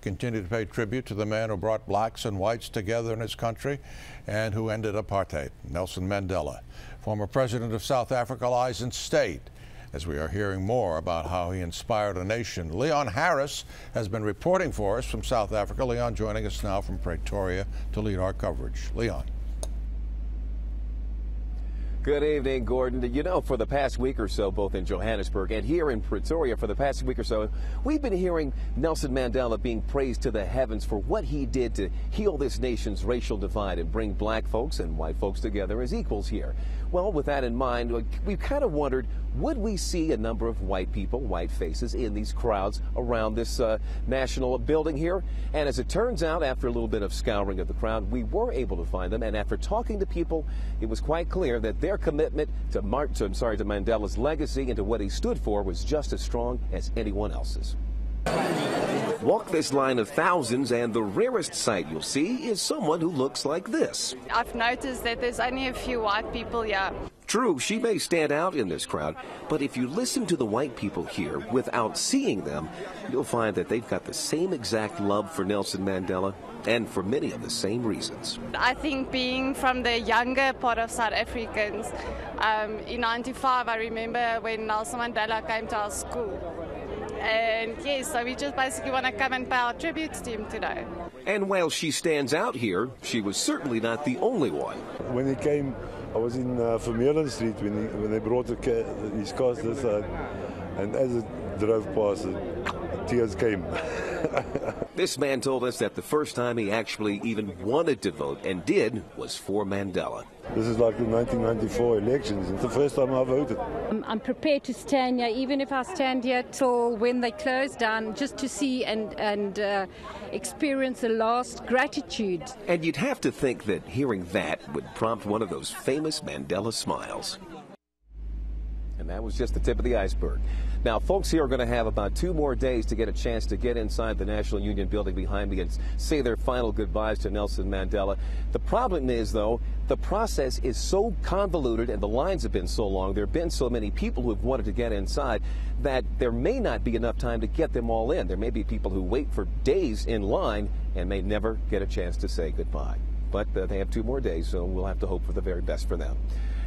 continue to pay tribute to the man who brought blacks and whites together in his country and who ended apartheid, Nelson Mandela. Former president of South Africa lies in state as we are hearing more about how he inspired a nation. Leon Harris has been reporting for us from South Africa. Leon joining us now from Pretoria to lead our coverage. Leon. Good evening, Gordon. You know, for the past week or so, both in Johannesburg and here in Pretoria, for the past week or so, we've been hearing Nelson Mandela being praised to the heavens for what he did to heal this nation's racial divide and bring black folks and white folks together as equals here. Well, with that in mind, we've kind of wondered would we see a number of white people, white faces in these crowds around this uh, national building here? And as it turns out, after a little bit of scouring of the crowd, we were able to find them. And after talking to people, it was quite clear that their commitment to, Mark, to, I'm sorry, to Mandela's legacy and to what he stood for was just as strong as anyone else's. Walk this line of thousands, and the rarest sight you'll see is someone who looks like this. I've noticed that there's only a few white people here. True, she may stand out in this crowd, but if you listen to the white people here without seeing them, you'll find that they've got the same exact love for Nelson Mandela and for many of the same reasons. I think being from the younger part of South Africans, um, in 95, I remember when Nelson Mandela came to our school. And yes, so we just basically want to come and pay our tribute to him today. And while she stands out here, she was certainly not the only one. When he came, I was in uh, Vermeulen Street when, he, when they brought the, his car to this side, and as it drove past, the tears came. this man told us that the first time he actually even wanted to vote and did was for Mandela. This is like the 1994 elections. It's the first time I voted. I'm prepared to stand here, even if I stand here till when they close down, just to see and, and uh, experience the last gratitude. And you'd have to think that hearing that would prompt one of those famous Mandela smiles. And that was just the tip of the iceberg. Now, folks here are going to have about two more days to get a chance to get inside the National Union building behind me and say their final goodbyes to Nelson Mandela. The problem is, though, the process is so convoluted and the lines have been so long, there have been so many people who have wanted to get inside that there may not be enough time to get them all in. There may be people who wait for days in line and may never get a chance to say goodbye. But uh, they have two more days, so we'll have to hope for the very best for them.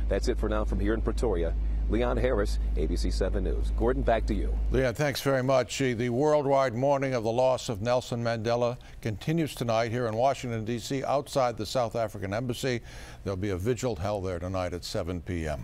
That's it for now from here in Pretoria. Leon Harris, ABC 7 News. Gordon, back to you. Leon, thanks very much. The worldwide mourning of the loss of Nelson Mandela continues tonight here in Washington, D.C., outside the South African Embassy. There'll be a vigil held there tonight at 7 p.m.